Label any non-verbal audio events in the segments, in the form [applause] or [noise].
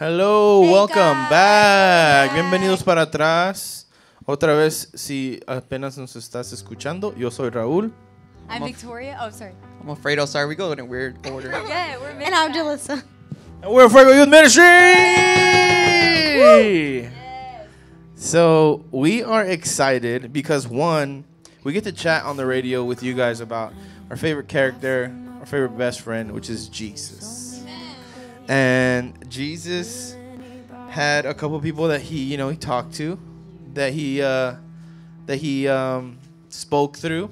Hello, Hey, welcome guys. back. Bienvenidos para atrás. Otra vez, si apenas nos estás escuchando, yo soy Raúl. I'm Victoria. Oh, sorry. I'm afraid I'll sorry. We go in a weird [laughs] order. Yeah, we're [laughs] And I'm Jalissa. And we're Fuego Youth Ministry. So we are excited because one, we get to chat on the radio with you guys about our favorite character, our favorite best friend, which is Jesus. And Jesus had a couple people that he, you know, he talked to, that he, uh, that he um, spoke through.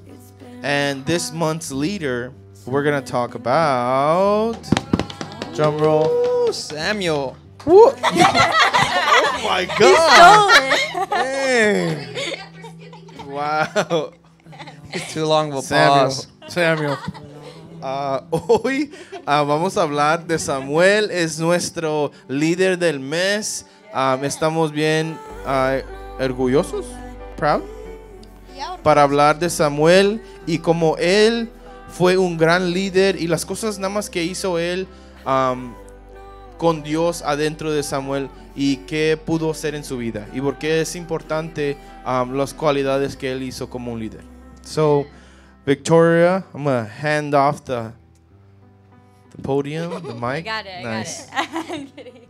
And this month's leader, we're gonna talk about. Drum roll. Ooh, Samuel. Whoa. [laughs] oh [laughs] my god! Dang. [laughs] Wow. It's too long of a Samuel. pause. Samuel. Hoy ah, vamos a hablar de Samuel, es nuestro líder del mes. Ah, estamos bien ah, orgullosos, proud, para hablar de Samuel y como él fue un gran líder y las cosas nada más que hizo él con Dios adentro de Samuel y qué pudo hacer en su vida y por qué es importante um, las cualidades que él hizo como un líder. So, Victoria, I'm gonna hand off the the podium, the [laughs] mic. I got it. I nice. got it. [laughs] I'm kidding.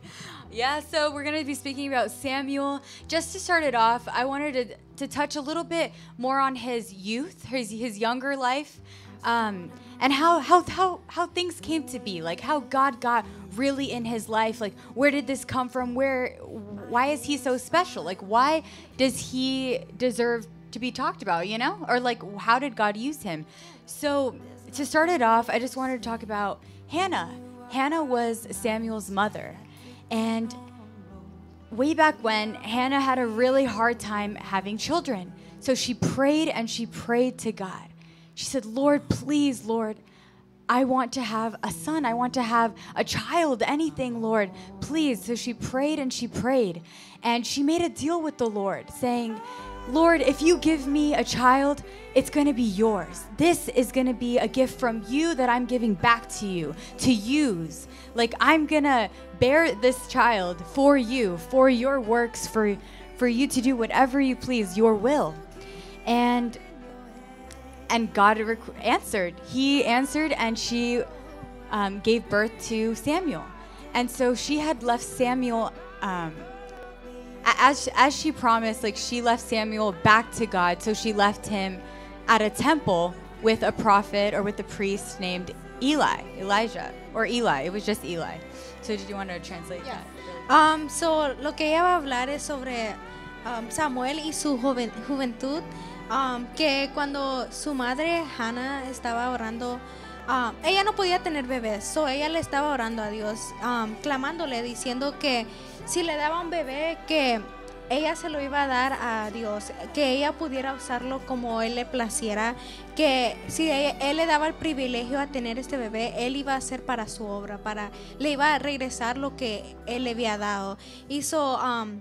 Yeah, so we're going to be speaking about Samuel. Just to start it off, I wanted to, to touch a little bit more on his youth, his, his younger life, um, and how, how, how, how things came to be, like how God got really in his life. Like, where did this come from? Where, why is he so special? Like, why does he deserve to be talked about, you know? Or like, how did God use him? So, to start it off, I just wanted to talk about Hannah. Hannah was Samuel's mother. And way back when, Hannah had a really hard time having children. So she prayed and she prayed to God. She said, Lord, please, Lord, I want to have a son. I want to have a child, anything, Lord, please. So she prayed and she prayed. And she made a deal with the Lord, saying, Lord, if you give me a child, it's going to be yours. This is going to be a gift from you that I'm giving back to you to use. Like I'm going to bear this child for you, for your works, for for you to do whatever you please, your will. And and God rec- answered. He answered, and she um, gave birth to Samuel. And so she had left Samuel, um, as as she promised, like she left Samuel back to God. So she left him at a temple with a prophet or with a priest named Eli, Elijah, or Eli. It was just Eli. So did you want to translate that? Um, so, lo que ella va a hablar es sobre um, Samuel y su joven- juventud. um, que cuando su madre Hannah estaba orando, um, ella no podía tener bebés. So, ella le estaba orando a Dios, um, clamándole, diciendo que si le daba un bebé, que ella se lo iba a dar a Dios, que ella pudiera usarlo como él le placiera, que si ella- él le daba el privilegio a tener este bebé, él iba a hacer para su obra, para le iba a regresar lo que él le había dado. Hizo um,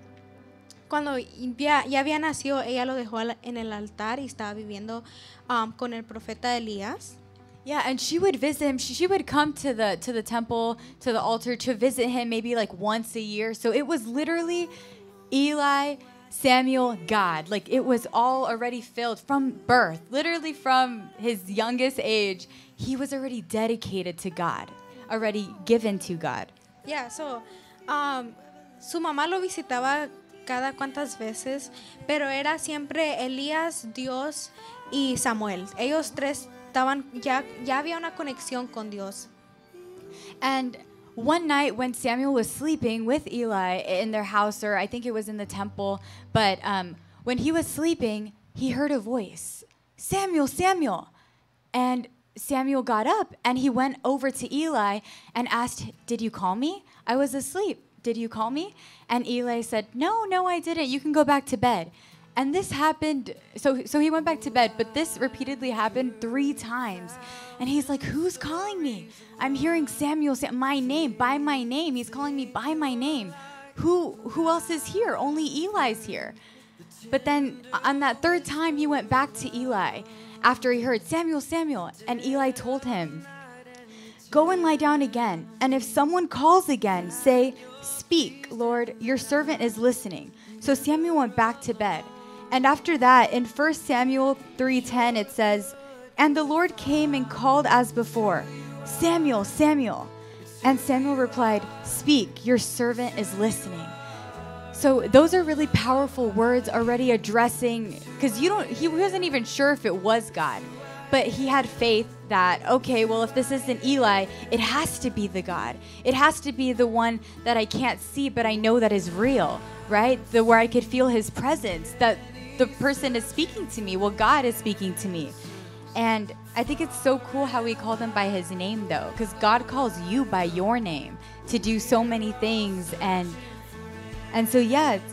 cuando ya, ya había nacido, ella lo dejó en el altar y estaba viviendo um, con el profeta Elías. Yeah, and she would visit him. She, she would come to the to the temple, to the altar to visit him maybe like once a year. So it was literally Eli, Samuel, God. Like it was all already filled from birth. Literally from his youngest age, he was already dedicated to God, already given to God. Yeah, so, um, su mamá lo visitaba cada cuantas veces, pero era siempre Elías, Dios y Samuel. Ellos tres estaban, ya, ya había una conexión con Dios. And one night when Samuel was sleeping with Eli in their house, or I think it was in the temple, but um, when he was sleeping, he heard a voice Samuel, Samuel. And Samuel got up and he went over to Eli and asked, Did you call me? I was asleep. Did you call me? And Eli said, No, no, I didn't. You can go back to bed. And this happened, so, so he went back to bed, but this repeatedly happened three times. And he's like, Who's calling me? I'm hearing Samuel say my name, by my name. He's calling me by my name. Who, who else is here? Only Eli's here. But then on that third time, he went back to Eli after he heard Samuel, Samuel. And Eli told him, Go and lie down again. And if someone calls again, say, Speak, Lord, your servant is listening. So Samuel went back to bed. And after that, in 1 Samuel 3:10 it says, "And the Lord came and called as before, Samuel, Samuel." And Samuel replied, "Speak, your servant is listening." So those are really powerful words already addressing cuz you don't he wasn't even sure if it was God. But he had faith that okay, well if this isn't Eli, it has to be the God. It has to be the one that I can't see but I know that is real, right? The where I could feel his presence, that the person is speaking to me. Well, God is speaking to me. And I think it's so cool how we call them by his name though, cuz God calls you by your name to do so many things and and so yeah, [laughs]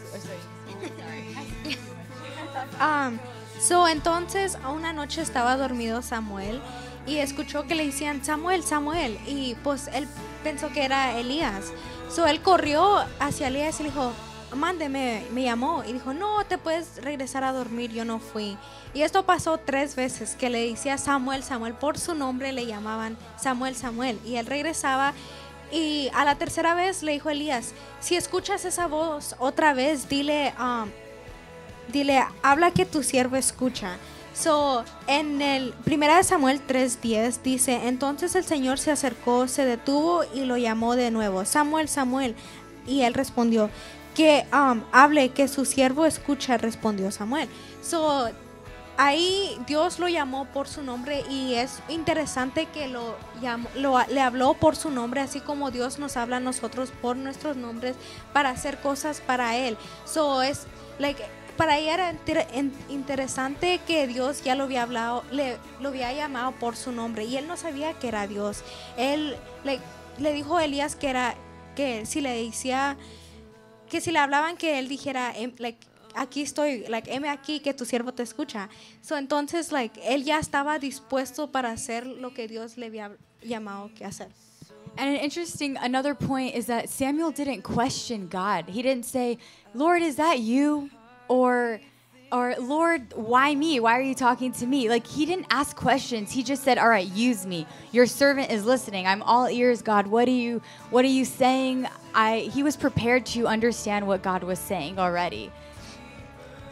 Um, so entonces una noche estaba dormido Samuel y escuchó que le decían Samuel, Samuel y pues él pensó que era Elías. So él corrió hacia Elías y le dijo, mándeme, me llamó y dijo, no, te puedes regresar a dormir, yo no fui. Y esto pasó tres veces, que le decía Samuel, Samuel, por su nombre le llamaban Samuel, Samuel. Y él regresaba y a la tercera vez le dijo Elías, si escuchas esa voz otra vez, dile, um, dile, habla que tu siervo escucha. So, en el 1 Samuel 3:10 dice, entonces el Señor se acercó, se detuvo y lo llamó de nuevo, Samuel, Samuel. Y él respondió, que um, hable, que su siervo escucha, respondió Samuel. So, ahí Dios lo llamó por su nombre y es interesante que lo, llamó- lo- le habló por su nombre, así como Dios nos habla a nosotros por nuestros nombres para hacer cosas para Él. So es, like, para ella era inter- in- interesante que Dios ya lo había hablado, le, lo había llamado por su nombre y él no sabía que era Dios. Él le dijo a Elías que era, que si le decía, que si le hablaban que él dijera, em, like, aquí estoy, like, heme aquí, que tu siervo te escucha. So, entonces, like, él ya estaba dispuesto para hacer lo que Dios le había llamado que hacer. And an interesting another point is that Samuel didn't question God. He didn't say, "Lord, is that you?" or or Lord, why me? Why are you talking to me? Like he didn't ask questions. He just said, "All right, use me. Your servant is listening. I'm all ears, God. What are you what are you saying?" I he was prepared to understand what God was saying already.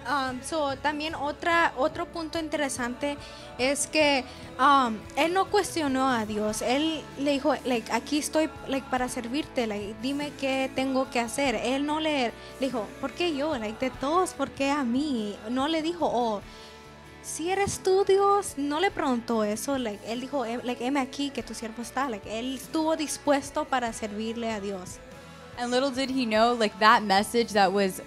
Um, so, también otra, otro punto interesante es que um, él no cuestionó a Dios. Él le dijo, like, aquí estoy like, para servirte, like, dime qué tengo que hacer. Él no le, le dijo, ¿por qué yo? Like, de todos, ¿por qué a mí? No le dijo, oh, si eres tú Dios, no le preguntó eso. Like, él dijo, "Em- like, heme aquí, que tu siervo está. Like, él estuvo dispuesto para servirle a Dios. And little did he know, like that message that was,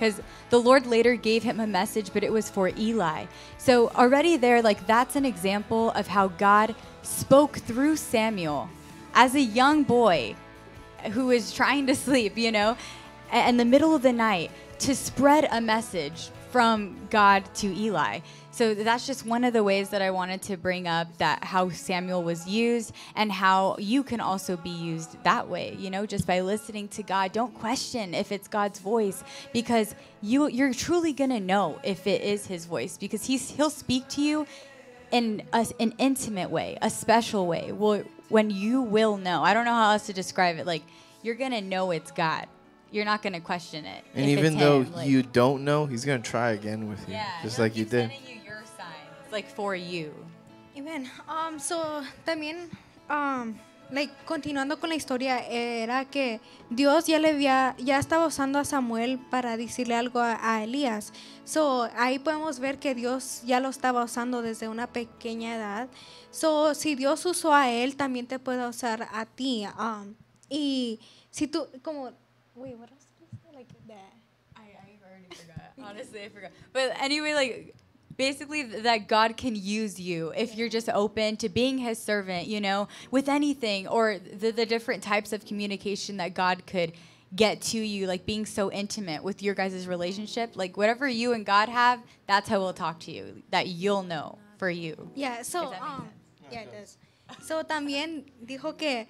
because the Lord later gave him a message, but it was for Eli. So already there, like that's an example of how God spoke through Samuel as a young boy who was trying to [laughs] sleep, you know, in the middle of the night to spread a message from God to Eli. So that's just one of the ways that I wanted to bring up that how Samuel was used and how you can also be used that way, you know, just by listening to God. Don't question if it's God's voice because you you're truly going to know if it is his voice because he's he'll speak to you in a, an intimate way, a special way. Well, when you will know. I don't know how else to describe it. Like you're going to know it's God. You're not going to question it. And even though him. Like- you don't know, he's gonna try again with you, yeah, just like you did. you your signs, like for you. Amen. Um, so, también, um, like, continuando con la historia, era que Dios ya le había, ya estaba usando a Samuel para decirle algo a, a Elías. So, ahí podemos ver que Dios ya lo estaba usando desde una pequeña edad. So, si Dios usó a él, también te puede usar a ti. Um, y si tú, como, wait, what else? did I say? Like that. I, I already [laughs] forgot. Honestly, I forgot. But anyway, like basically th- that God can use you if you're just open to being his servant, you know, with anything or the, the different types of communication that God could get to you, like being so intimate with your guys' relationship. Like whatever you and God have, that's how we'll talk to you, that you'll know for you. Yeah, so, If that makes um, yeah, it does. So también dijo que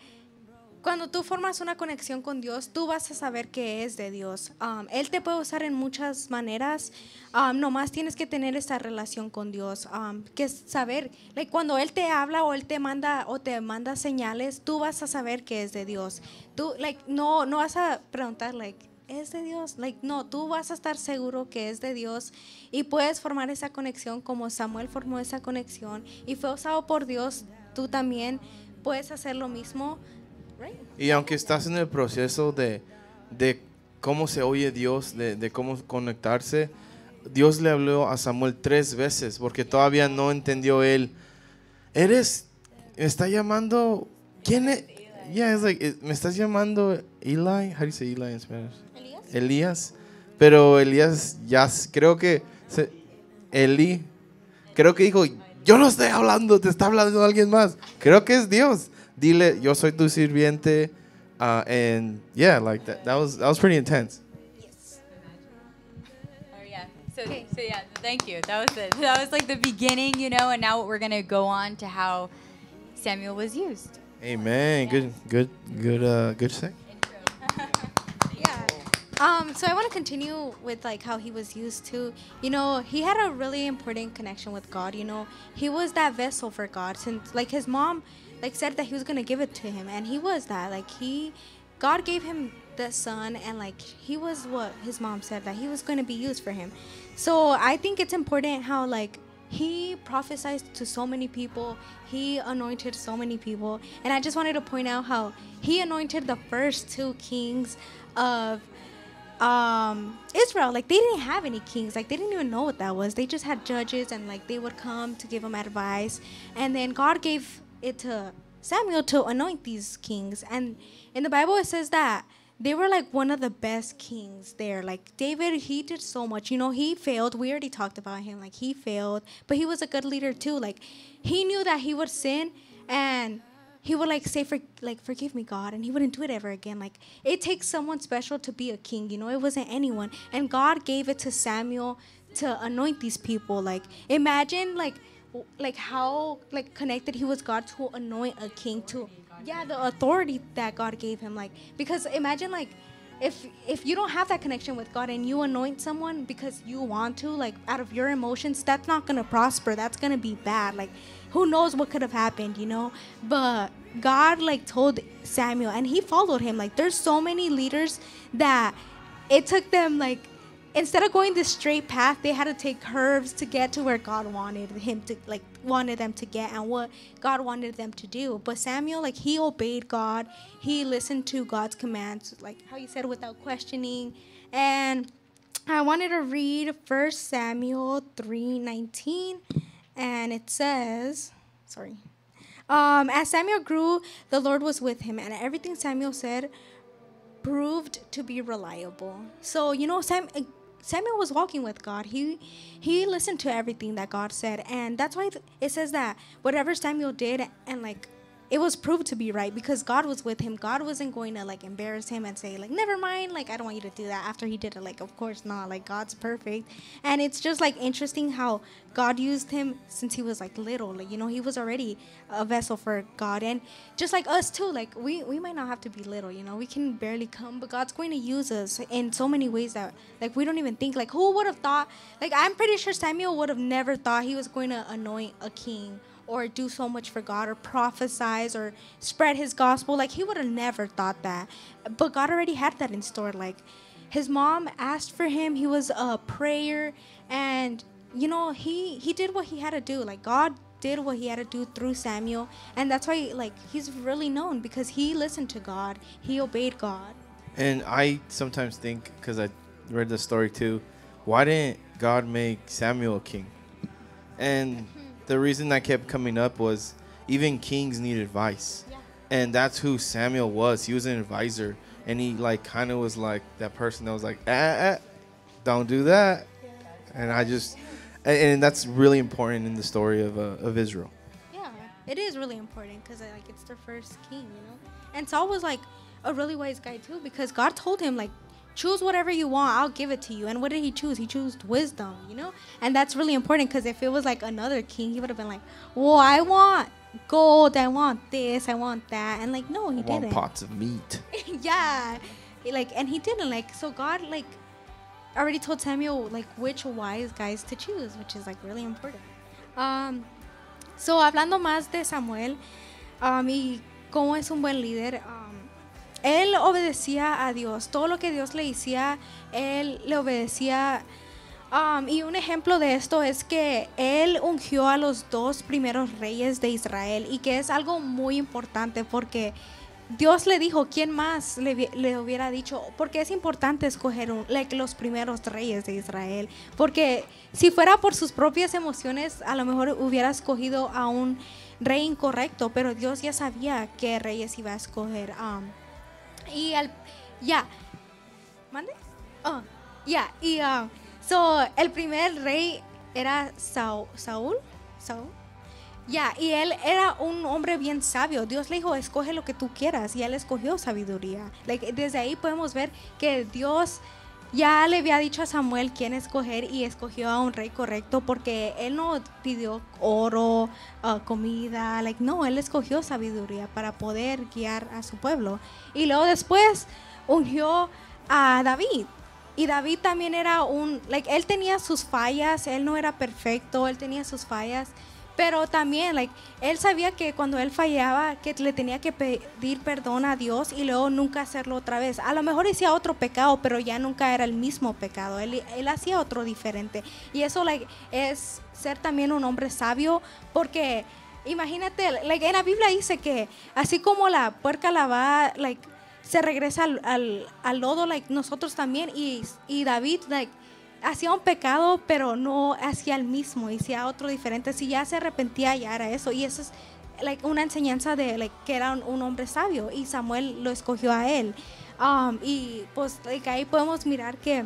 cuando tú formas una conexión con Dios, tú vas a saber que es de Dios. Um, él te puede usar en muchas maneras. Um, nomás tienes que tener esta relación con Dios, um, que saber, cuando Él te habla o Él te manda o te manda señales, tú vas a saber que es de Dios. Tú, like, no, no vas a preguntar, like, es de Dios. Like, no, tú vas a estar seguro que es de Dios y puedes formar esa conexión como Samuel formó esa conexión y fue usado por Dios. Tú también puedes hacer lo mismo. Y aunque estás en el proceso de, de cómo se oye Dios, de, de cómo conectarse, Dios le habló a Samuel tres veces porque todavía no entendió él. Eres, me está llamando, ¿quién es? Yeah, it's like, me estás llamando Eli. How do you say Eli in Spanish? Elías. Elías. Pero Elías ya creo que se- Eli creo que dijo, yo no estoy hablando, te está hablando alguien más. Creo que es Dios. Dile, yo soy tu sirviente. Uh, and yeah, like that. That was that was pretty intense. Yes. Oh yeah. So, okay. so yeah. Thank you. That was it. That was like the beginning, you know. And now we're gonna go on to how Samuel was used. Amen. Good, good, good, uh, good thing. [laughs] Yeah. Um, so I want to continue with like how he was used to. You know, he had a really important connection with God. You know, he was that vessel for God. Since like his mom, like said that he was gonna give it to him, and he was that. Like he, God gave him the son, and like he was what his mom said that he was gonna be used for him. So I think it's important how like he prophesied to so many people he anointed so many people and i just wanted to point out how he anointed the first two kings of um israel like they didn't have any kings like they didn't even know what that was they just had judges and like they would come to give them advice and then god gave it to samuel to anoint these kings and in the bible it says that they were like one of the best kings there. Like David, he did so much. You know, he failed. We already talked about him. Like he failed, but he was a good leader too. Like he knew that he would sin and he would like say for like forgive me God and he wouldn't do it ever again. Like it takes someone special to be a king, you know. It wasn't anyone. And God gave it to Samuel to anoint these people. Like imagine like like how like connected he was God to anoint a king to yeah the authority that god gave him like because imagine like if if you don't have that connection with god and you anoint someone because you want to like out of your emotions that's not gonna prosper that's gonna be bad like who knows what could have happened you know? But god like told samuel and he followed him like there's so many leaders that it took them like instead of going the straight path they had to take curves to get to where god wanted him to like wanted them to get and what god wanted them to do. But samuel like he obeyed god. He listened to god's commands like how you said without questioning. And i wanted to read first samuel 3.19 and it says sorry um, as samuel grew the lord was with him and everything samuel said proved to be reliable. So you know, Sam, Samuel was walking with God. He he listened to everything that God said, and that's why it says that whatever Samuel did, and like it was proved to be right because God was with him. God wasn't going to like embarrass him and say like, never mind, like I don't want you to do that. After he did it, like of course not. Like God's perfect, and it's just like interesting how God used him since he was like little. Like you know, he was already a vessel for God, and just like us too. Like we we might not have to be little. You know, we can barely come, but God's going to use us in so many ways that like we don't even think. Like who would have thought? Like I'm pretty sure Samuel would have never thought he was going to anoint a king or do so much for God or prophesize or spread his gospel. Like he would have never thought that. But God already had that in store. Like his mom asked for him. He was a prayer and you know, he he did what he had to do. Like God did what he had to do through Samuel and that's why like he's really known because he listened to God. He obeyed God. And I sometimes think, because I read the story too, why didn't God make Samuel king? And the reason that kept coming up was even kings need advice. And that's who Samuel was. He was an advisor. And he like kind of was like that person that was like, ah, ah, don't do that. And I just, and, and that's really important in the story of, uh, of Israel. Yeah, it is really important because like it's their first king, you know. And Saul was like a really wise guy too because God told him like choose whatever you want, I'll give it to you. And what did he choose? He chose wisdom, you know. And that's really important because if it was like another king, he would have been like, well, I want gold. I want this. I want that. And like, no, he I didn't. want pots of meat. [laughs] yeah, like, and he didn't. Like, so God like already told Samuel like which wise guys to choose, which is like really important. Um, so hablando más de Samuel um, y cómo es un buen líder. um, él obedecía a Dios. Todo lo que Dios le decía, él le obedecía. Um, y un ejemplo de esto es que él ungió a los dos primeros reyes de Israel y que es algo muy importante porque Dios le dijo, ¿quién más le, hubiera dicho? Porque es importante escoger un- like, los primeros reyes de Israel. Porque si fuera por sus propias emociones, a lo mejor hubiera escogido a un rey incorrecto, pero Dios ya sabía qué reyes iba a escoger. um, y al, ya, ¿mande? Oh, ya, y um, so, el primer rey era Saúl, Saúl. Ya, y él era un hombre bien sabio. Dios le dijo, escoge lo que tú quieras. Y él escogió sabiduría. Like, desde ahí podemos ver que Dios ya le había dicho a Samuel quién escoger y escogió a un rey correcto porque él no pidió oro, uh, comida. Like, no, él escogió sabiduría para poder guiar a su pueblo. Y luego después ungió a David. Y David también era un, like, él tenía sus fallas, él no era perfecto, él tenía sus fallas, pero también, él sabía que cuando él fallaba, que le tenía que pedir perdón a Dios y luego nunca hacerlo otra vez. A lo mejor hacía otro pecado, pero ya nunca era el mismo pecado. Él, él hacía otro diferente. Y eso, es ser también un hombre sabio, porque imagínate, en la Biblia dice que así como la puerca la va, se regresa al, lodo, like, nosotros también. Y, David, hacía un pecado, pero no hacía el mismo, hacía otro diferente. Si ya se arrepentía, ya era eso. Y eso es like, una enseñanza de like, que era un, un hombre sabio. Y Samuel lo escogió a él. Um, y pues like, ahí podemos mirar que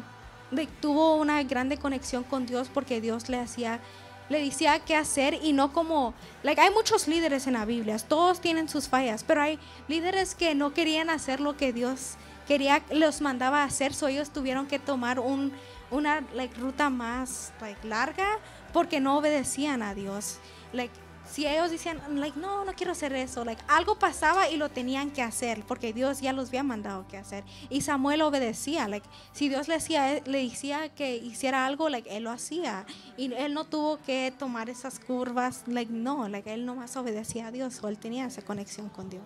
tuvo una grande conexión con Dios porque Dios le hacía le decía qué hacer y no como like hay muchos líderes en la Biblia todos tienen sus fallas pero hay líderes que no querían hacer lo que Dios quería los mandaba a hacer so ellos tuvieron que tomar un una like ruta más like larga porque no obedecían a Dios. Like si ellos decían like no no quiero hacer eso like algo pasaba y lo tenían que hacer porque Dios ya los había mandado que hacer. Y Samuel obedecía like si Dios le decía le decía que hiciera algo like él lo hacía. Y él no tuvo que tomar esas curvas like no like él nomás obedecía a Dios o él tenía esa conexión con Dios.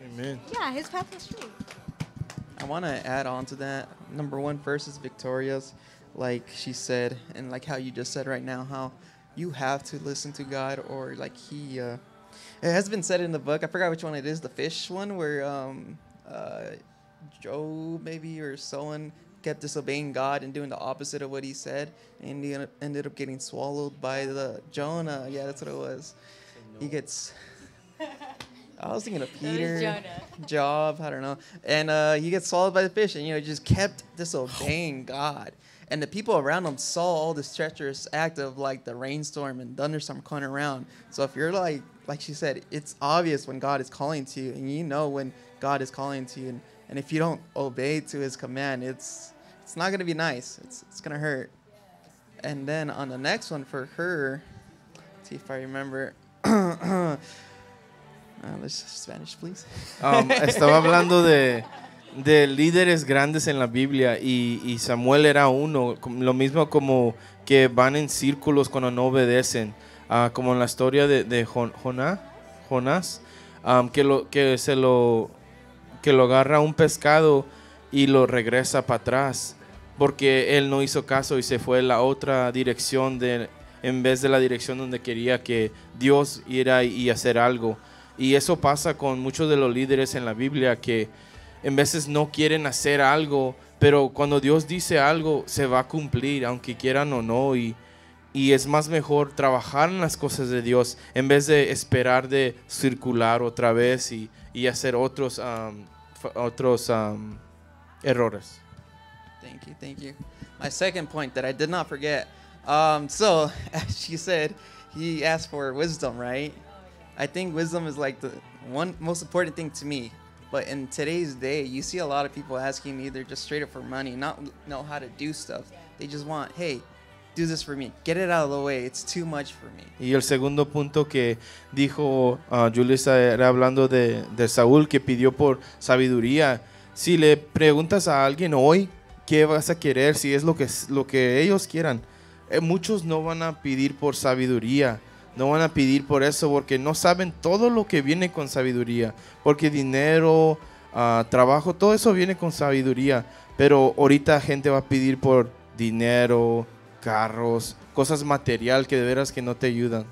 Amen. yeah his path was true I want to add on to that. Number one verse is Victoria's, like she said, and like how you just said right now, how you have to listen to God, or like He. Uh, it has been said in the book. I forgot which one it is. The fish one, where um, uh, Job maybe or someone kept disobeying God and doing the opposite of what He said, and he ended- ended up getting swallowed by the Jonah. Yeah, that's what it was. He gets. [laughs] [laughs] I was thinking of Peter. Job, I don't know. And uh, he gets swallowed by the fish and, you know, just kept disobeying God. And the people around him saw all this treacherous act of like the rainstorm and thunderstorm coming around. So if you're like, like she said, it's obvious when God is calling to you and you know when God is calling to you. And, and if you don't obey to his command, it's it's not going to be nice. It's, it's going to hurt. And then on the next one for her, see if I remember. [clears throat] Uh, Spanish, please. Um, [laughs] estaba hablando de, de líderes grandes en la Biblia y, y Samuel era uno, lo mismo como que van en círculos cuando no obedecen, Ah, como en la historia de, de Jon- Joná- Jonás, um, que, lo, que, se lo, que lo agarra un pescado y lo regresa para atrás, porque él no hizo caso y se fue en la otra dirección de, en vez de la dirección donde quería que Dios iera y hacer algo. Y eso pasa con muchos de los líderes en la Biblia que en veces no quieren hacer algo, pero cuando Dios dice algo se va a cumplir, aunque quieran o no. Y, y es más mejor trabajar en las cosas de Dios en vez de esperar de circular otra vez y, y hacer otros, um, otros um, errores. Thank you, thank you. My second point that I did not forget. Um, so, [laughs] as she said, he asked for wisdom, right? I think wisdom is like the one most important thing to me. But in today's day, you see a lot of people asking either just straight up for money, not know how to do stuff. They just want, hey, do this for me. Get it out of the way. It's too much for me. Y el segundo punto que dijo uh, Julissa era hablando de, de Saúl que pidió por sabiduría. Si le preguntas a alguien hoy qué vas a querer, si es lo que, lo que ellos quieran, eh, muchos no van a pedir por sabiduría. No van a pedir por eso porque no saben todo lo que viene con sabiduría. Porque dinero, ah, trabajo, todo eso viene con sabiduría. Pero ahorita gente va a pedir por dinero, carros, cosas material que de veras que no te ayudan.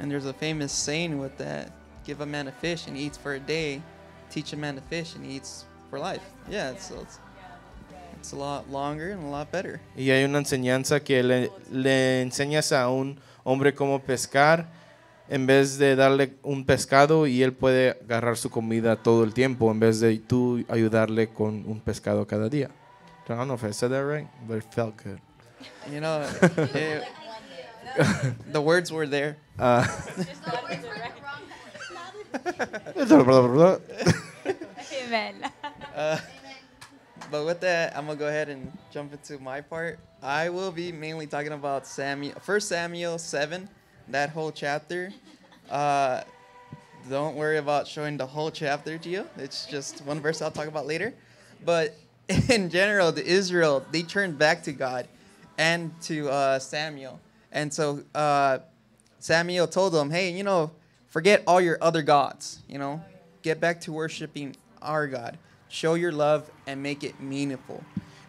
And there's a famous saying with that give a man a fish and he eats for a day, teach a man to fish and he eats for life. Yeah, it's, it's, it's a lot longer and a lot better. Y hay una enseñanza que le, le enseñas a un hombre cómo pescar en vez de darle un pescado y él puede agarrar su comida todo el tiempo en vez de tú ayudarle con un pescado cada día. I don't know if I said that right, but it felt good. You know, it- [laughs] the words were there. Ah. [laughs] [laughs] Amen. Uh, but with that, I'm gonna go ahead and jump into my part. I will be mainly talking about Samuel, First Samuel seven, that whole chapter. Uh, don't worry about showing the whole chapter to you. It's just one verse I'll talk about later. But [laughs] in general, the Israel they turned back to God and to uh, Samuel, and so uh, Samuel told them, "Hey, you know, forget all your other gods. You know, get back to worshiping our God. Show your love and make it meaningful."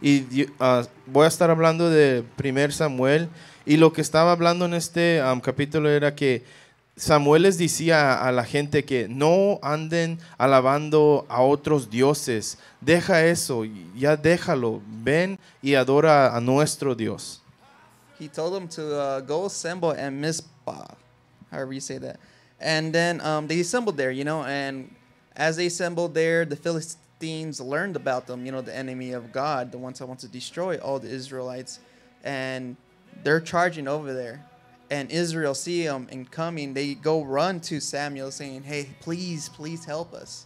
Y ah, voy a estar hablando de primer Samuel. Y lo que estaba hablando en este am, capítulo era que Samuel les decía a la gente que no anden alabando a otros dioses. Deja eso, ya déjalo. Ven y adora a nuestro Dios. He told them to uh, go assemble at Mizpah, however you say that. And then um, they assembled there, you know, and as they assembled there, the Philistines learned about them, you know, the enemy of God, the ones that want to destroy all the Israelites. And they're charging over there. And Israel see them and coming, they go run to Samuel saying, hey, please, please help us.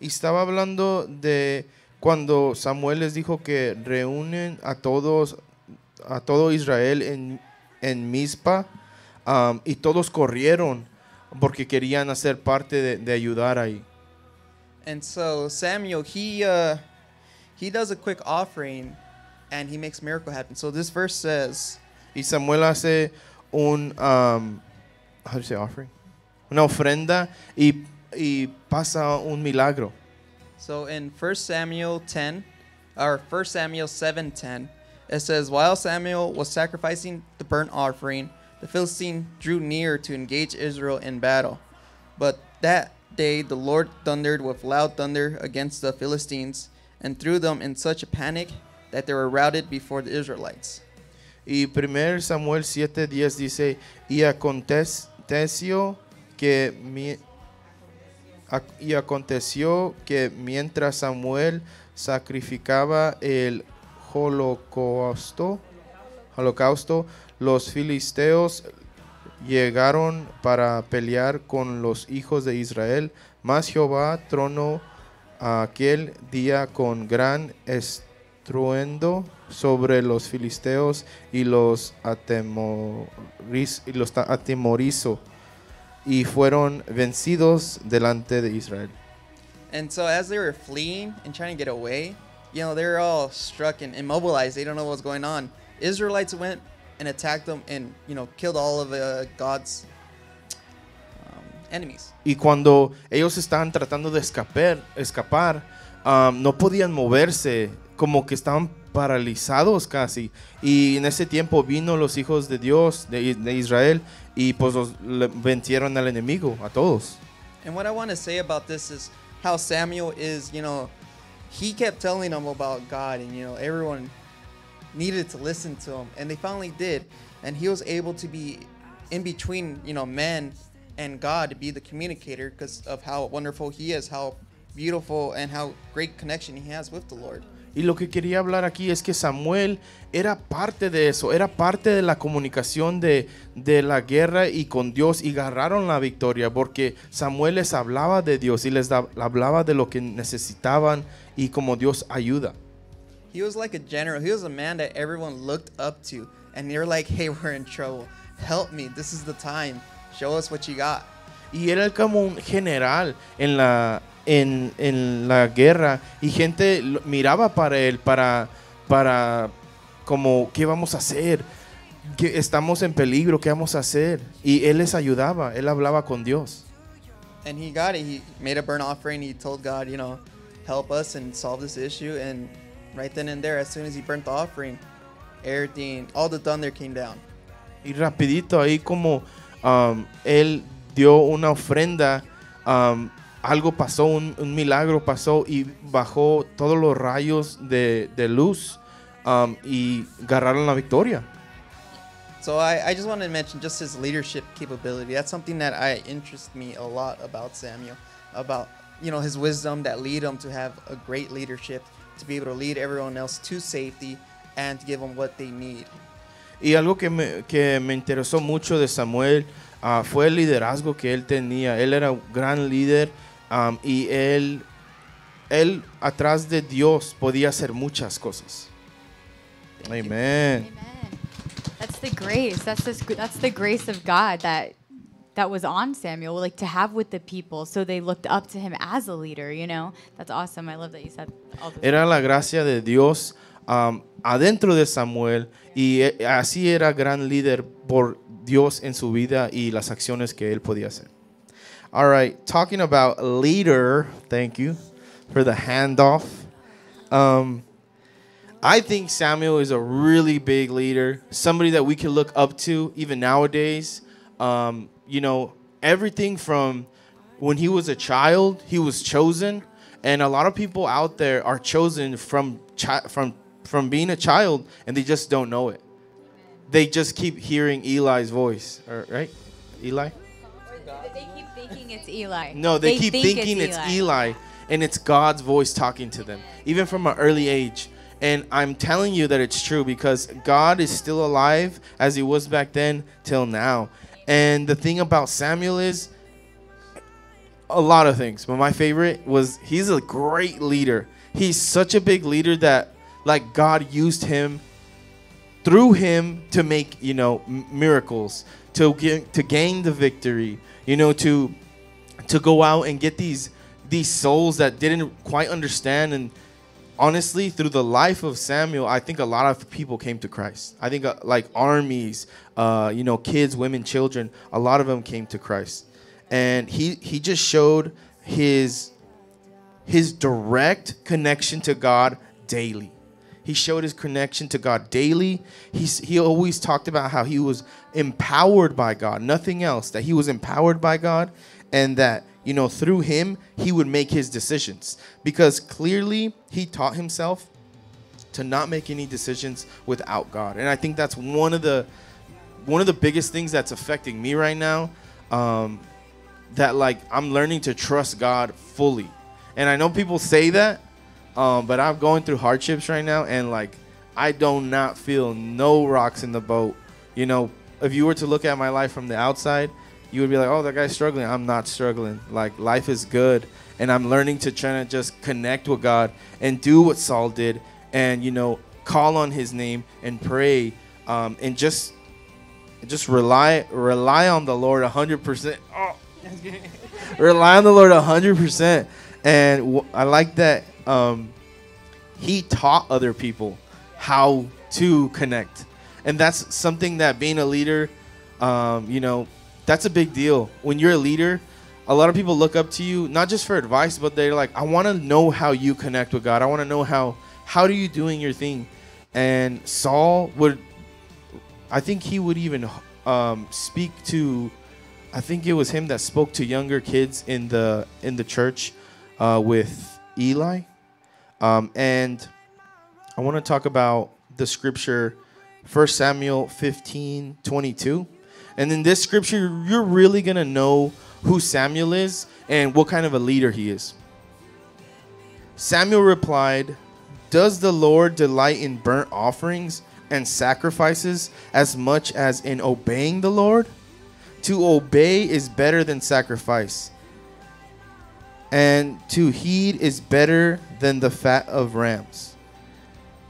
Y estaba hablando de cuando Samuel les dijo que reúnen a todos, a todo Israel en, en Mizpa, am, um, y todos corrieron porque querían hacer parte de, de ayudar ahí. And so Samuel, he uh, he does a quick offering, and he makes miracle happen. So this verse says, Y Samuel hace un, um, how do you say offering? Una ofrenda y, y pasa un milagro. so in 1 Samuel 10, or 1 Samuel 7:10, it says, while Samuel was sacrificing the burnt offering, the Philistine drew near to engage Israel in battle. But that day the Lord thundered with loud thunder against the Philistines and threw them in such a panic that they were routed before the Israelites. Y 1 Samuel 7:10 dice, y aconteció que mientras Samuel sacrificaba el holocausto, holocausto, los filisteos llegaron para pelear con los hijos de Israel, mas Jehová tronó aquel día con gran estruendo sobre los filisteos y los, atemoriz- y los atemorizó y fueron vencidos delante de Israel. And so as they were fleeing and trying to get away, you know, they're all struck and immobilized. They don't know what's going on. Israelites went and attacked them and, you know, killed all of uh, God's um, enemies. Y cuando ellos estaban tratando de escapar, escapar um, no podían moverse, como que estaban paralizados casi. Y en ese tiempo vino los hijos de Dios, de, de Israel, y pues los vencieron al enemigo, a todos. And what I want to say about this is how Samuel is, you know, he kept telling them about God and, you know, everyone needed to listen to him. And they finally did. And he was able to be in between, you know, men and God to be the communicator because of how wonderful he is, how beautiful and how great connection he has with the Lord. Y lo que quería hablar aquí es que Samuel era parte de eso, era parte de la comunicación de, de la guerra y con Dios y agarraron la victoria porque Samuel les hablaba de Dios y les da- hablaba de lo que necesitaban y como Dios ayuda. He was like a general. He was a man that everyone looked up to, and they're like, "Hey, [laughs] we're in trouble. Help me. This is the time. Show us what you got." Y era como un general en la, en, en la guerra y gente miraba para él, para, para como, ¿qué vamos a hacer? que estamos en peligro, ¿qué vamos a hacer? Y él les ayudaba, él hablaba con Dios. And he got it. He made a burnt offering. He told God, you know, help us and solve this issue. And right then and there, as soon as he burnt the offering, everything, all the thunder came down. Y rapidito ahí como um, él dio una ofrenda, um, algo pasó, un, un milagro pasó y bajó todos los rayos de, de luz um, y agarraron la victoria. So I, I just wanted to mention just his leadership capability. That's something that I interest me a lot about Samuel, about you know his wisdom that lead him to have a great leadership, to be able to lead everyone else to safety, and to give them what they need. Y algo que me, que me interesó mucho de Samuel ah, fue el liderazgo que él tenía. Él era un gran líder um, y él, él atrás de Dios podía hacer muchas cosas. Amen. Amen. That's the grace. That's the that's the grace of God that that was on Samuel, like to have with the people, so they looked up to him as a leader. You know, that's awesome. I love that you said all those. Era la gracia de Dios um, adentro de Samuel y eh, así era gran líder por Dios en su vida y las acciones que él podía hacer. All right, talking about leader, thank you for the handoff. Um, I think Samuel is a really big leader, somebody that we can look up to even nowadays. Um, you know, everything from when he was a child, he was chosen, and a lot of people out there are chosen from from from being a child, and they just don't know it. They just keep hearing Eli's voice, or, right? Eli? They keep thinking it's Eli. No, they, keep think thinking it's Eli. and it's God's voice talking to them, even from an early age. And I'm telling you that it's true because God is still alive as he was back then till now. And the thing about Samuel is a lot of things, but my favorite was he's a great leader. He's such a big leader that like God used him through him to make you know miracles to get to gain the victory you know to to go out and get these these souls that didn't quite understand and honestly through the life of samuel i think a lot of people came to christ i think uh, like armies uh, you know kids women children a lot of them came to christ and he he just showed his his direct connection to God daily. He showed his connection to God daily. He's, he always talked about how he was empowered by God, nothing else, that he was empowered by God, and that, you know, through him, he would make his decisions. Because clearly, he taught himself to not make any decisions without God. And I think that's one of the one of the biggest things that's affecting me right now. Um, that like I'm learning to trust God fully. And I know people say that, um, but I'm going through hardships right now, and like I do not feel no rocks in the boat. You know, if you were to look at my life from the outside, you would be like, "Oh, that guy's struggling." I'm not struggling. Like life is good, and I'm learning to try to just connect with God and do what Saul did, and you know, call on His name and pray, um, and just just rely rely on the Lord 100%. Oh, [laughs] rely on the Lord 100%. And w- I like that um, he taught other people how to connect. And that's something that being a leader, um, you know, that's a big deal. When you're a leader, a lot of people look up to you not just for advice, but they're like, I want to know how you connect with God. I want to know how how do you doing your thing. And Saul would I think he would even um, speak to. I think it was him that spoke to younger kids in the in the church uh, with Eli, um, and I want to talk about the scripture, 1 Samuel 15, 22. And in this scripture, you're really gonna know who Samuel is and what kind of a leader he is. Samuel replied, Does the Lord delight in burnt offerings and sacrifices as much as in obeying the Lord? To obey is better than sacrifice, and to heed is better than the fat of rams.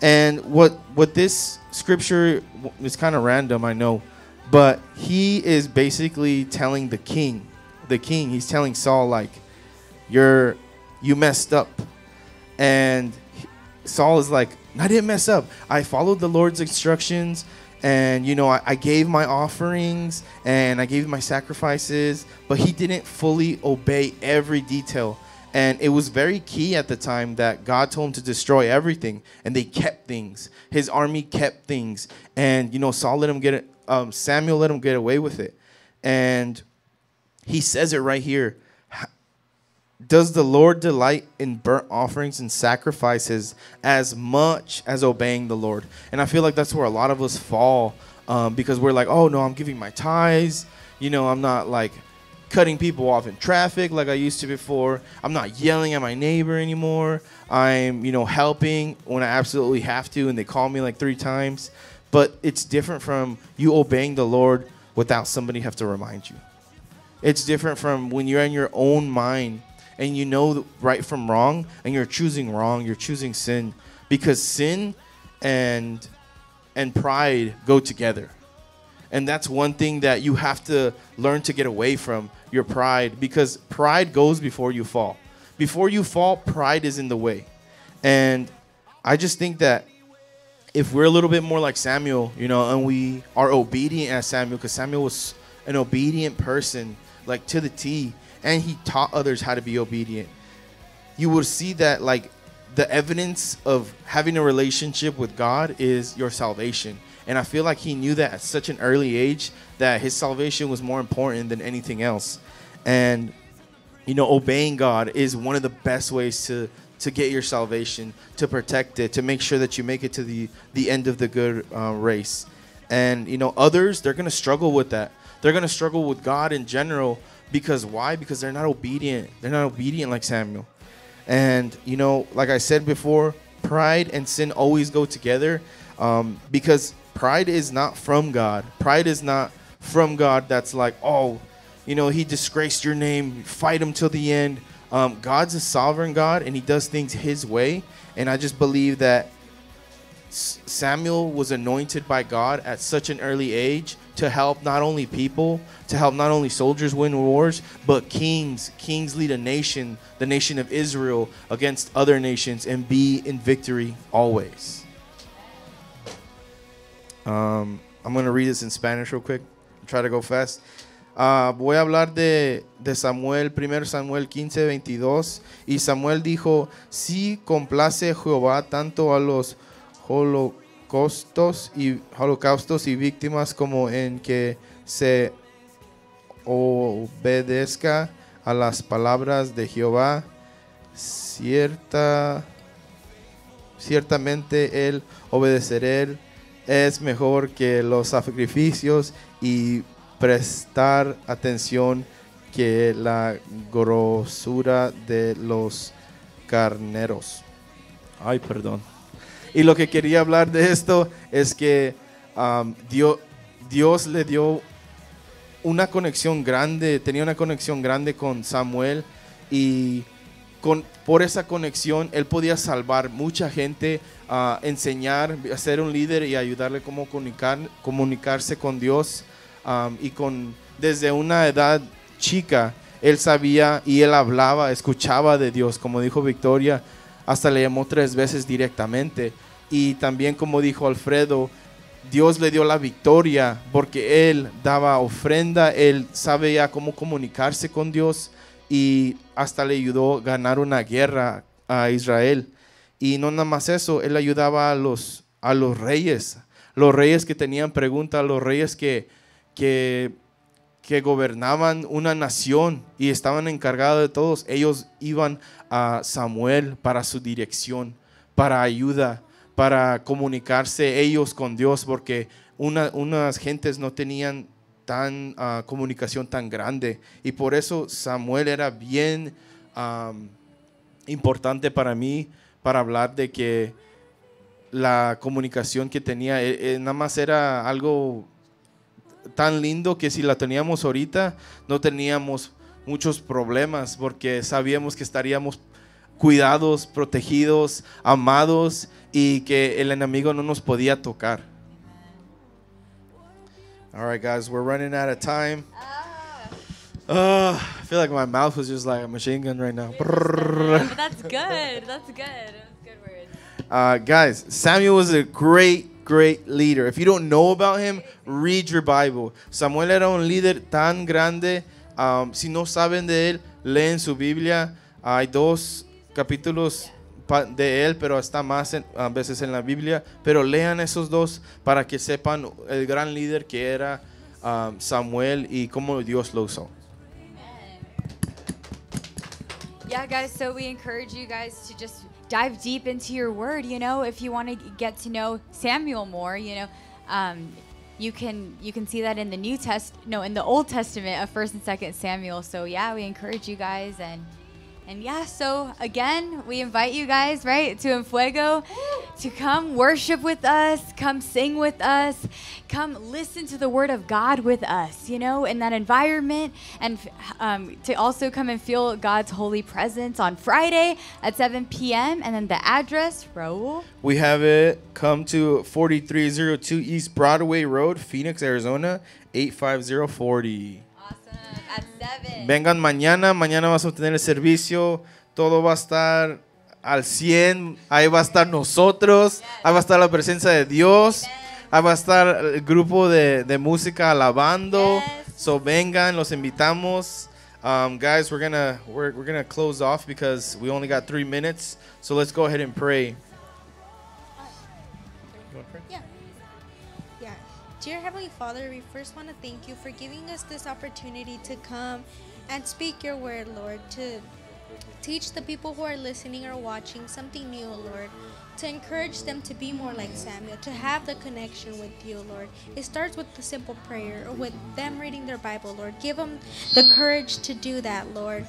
And what what this scripture is kind of random, I know, but he is basically telling the king, the king, he's telling Saul like, you're you messed up, and Saul is like, I didn't mess up. I followed the Lord's instructions, and you know I, I gave my offerings and I gave my sacrifices, but he didn't fully obey every detail. And it was very key at the time that God told him to destroy everything, and they kept things. His army kept things, and you know Saul let him get it. Um, Samuel let him get away with it, and he says it right here. Does the Lord delight in burnt offerings and sacrifices as much as obeying the Lord? And I feel like that's where a lot of us fall um, because we're like, oh no, I'm giving my tithes. You know, I'm not like cutting people off in traffic like I used to before. I'm not yelling at my neighbor anymore. I'm, you know, helping when I absolutely have to and they call me like three times. But it's different from you obeying the Lord without somebody have to remind you. It's different from when you're in your own mind and you know right from wrong and you're choosing wrong, you're choosing sin because sin and and pride go together. And that's one thing that you have to learn to get away from your pride because pride goes before you fall. Before you fall, pride is in the way. And I just think that if we're a little bit more like Samuel, you know, and we are obedient as Samuel, because Samuel was an obedient person, like to the T, and he taught others how to be obedient. You will see that, like, the evidence of having a relationship with God is your salvation. And I feel like he knew that at such an early age that his salvation was more important than anything else. And, you know, obeying God is one of the best ways to to get your salvation, to protect it, to make sure that you make it to the the end of the good uh, race. And you know, others they're gonna struggle with that. They're gonna struggle with God in general because why? Because they're not obedient. They're not obedient like Samuel. And you know, like I said before, pride and sin always go together um, because pride is not from God. Pride is not from God. That's like, oh, you know, he disgraced your name. Fight him till the end. Um, God's a sovereign God, and He does things His way. And I just believe that Samuel was anointed by God at such an early age to help not only people, to help not only soldiers win wars, but kings. Kings lead a nation, the nation of Israel, against other nations and be in victory always. Um, I'm going to read this in Spanish real quick. Try to go fast. Ah, voy a hablar de, de Samuel, 1 Samuel 15, 22. Y Samuel dijo, si complace Jehová tanto a los holocaustos y, holocaustos y víctimas como en que se obedezca a las palabras de Jehová, cierta, ciertamente el obedecer es mejor que los sacrificios y prestar atención que la grosura de los carneros. Ay, perdón. Y lo que quería hablar de esto es que um, Dios, Dios le dio una conexión grande, tenía una conexión grande con Samuel y con, por esa conexión él podía salvar mucha gente, ah, enseñar, ser un líder y ayudarle cómo comunicar, comunicarse con Dios. Y con desde una edad chica él sabía y él hablaba, escuchaba de Dios, como dijo Victoria, hasta le llamó tres veces directamente. Y también como dijo Alfredo, Dios le dio la victoria porque él daba ofrenda, él sabía cómo comunicarse con Dios y hasta le ayudó a ganar una guerra a Israel. Y no nada más eso, él ayudaba a los, a los reyes, los reyes que tenían preguntas, los reyes que, que, que gobernaban una nación y estaban encargados de todos, ellos iban a Samuel para su dirección, para ayuda, para comunicarse ellos con Dios, porque una- unas gentes no tenían tan ah, comunicación tan grande. Y por eso Samuel era bien importante para mí para hablar de que la comunicación que tenía eh, eh, nada más era algo tan lindo que si la teníamos ahorita no teníamos muchos problemas porque sabíamos que estaríamos cuidados, protegidos, amados y que el enemigo no nos podía tocar. All right, guys, we're running out of time. Uh, I feel like my mouth was just like a machine gun right now. That's good. That's good. That's good words. Uh, guys, Samuel was a great, great leader. If you don't know about him, read your Bible. Samuel era un líder tan grande. Um, si no saben de él, leen su Biblia. Hay dos capítulos de él, pero está más en- a veces en la Biblia. Pero lean esos dos para que sepan el gran líder que era um, Samuel y cómo Dios lo usó. Yeah, guys, so we encourage you guys to just dive deep into your word, you know, if you want to get to know Samuel more, you know, um, you can you can see that in the New Test no, in the Old Testament of 1st and 2nd Samuel. So, yeah, we encourage you guys and and yeah, so again, we invite you guys, right, to Enfuego to come worship with us, come sing with us, come listen to the word of God with us, you know, in that environment, and um, to also come and feel God's holy presence on Friday at 7 p.m. And then the address, Raul. We have it come to 4302 East Broadway Road, Phoenix, Arizona, 85040. Awesome. At 7. Vengan mañana, mañana vas a tener el servicio, todo va a estar al 100, ahí va a estar nosotros, ahí va a estar la presencia de Dios, ahí va a estar el grupo de, de música alabando, so vengan, los invitamos. Um, guys, we're gonna we're, we're gonna close off because we only got three minutes, so let's go ahead and pray. Dear Heavenly Father, we first want to thank you for giving us this opportunity to come and speak your word, Lord, to teach the people who are listening or watching something new, Lord, to encourage them to be more like Samuel, to have the connection with you, Lord. It starts with the simple prayer, or with them reading their Bible, Lord. Give them the courage to do that, Lord.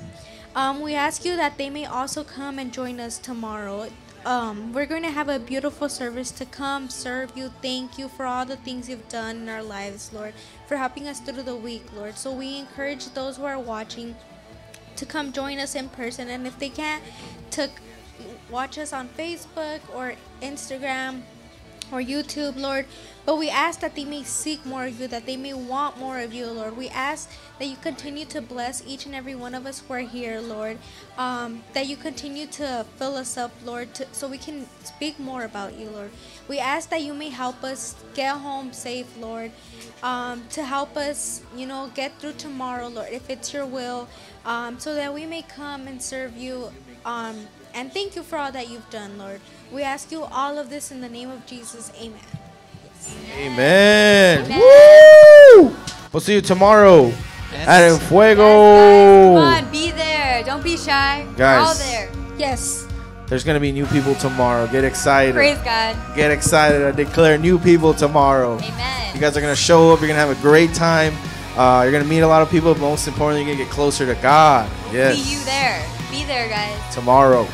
Um, we ask you that they may also come and join us tomorrow. Um, we're going to have a beautiful service to come serve you. Thank you for all the things you've done in our lives, Lord, for helping us through the week, Lord. So we encourage those who are watching to come join us in person, and if they can't, to watch us on Facebook or Instagram or YouTube, Lord. But we ask that they may seek more of you, that they may want more of you, Lord. We ask that you continue to bless each and every one of us who are here, Lord. Um, that you continue to fill us up, Lord, to, so we can speak more about you, Lord. We ask that you may help us get home safe, Lord. Um, to help us, you know, get through tomorrow, Lord, if it's your will, um, so that we may come and serve you. Um, and thank you for all that you've done, Lord. We ask you all of this in the name of Jesus. Amen. Amen. Amen. Woo! We'll see you tomorrow at El Come on, be there. Don't be shy. We're Guys. all there. Yes. There's gonna be new people tomorrow. Get excited. Praise God. Get excited. I declare new people tomorrow. Amen. You guys are gonna show up. You're gonna have a great time. Uh, you're gonna meet a lot of people. But most importantly, you're gonna get closer to God. Yes. See you there. Be there, guys. Tomorrow.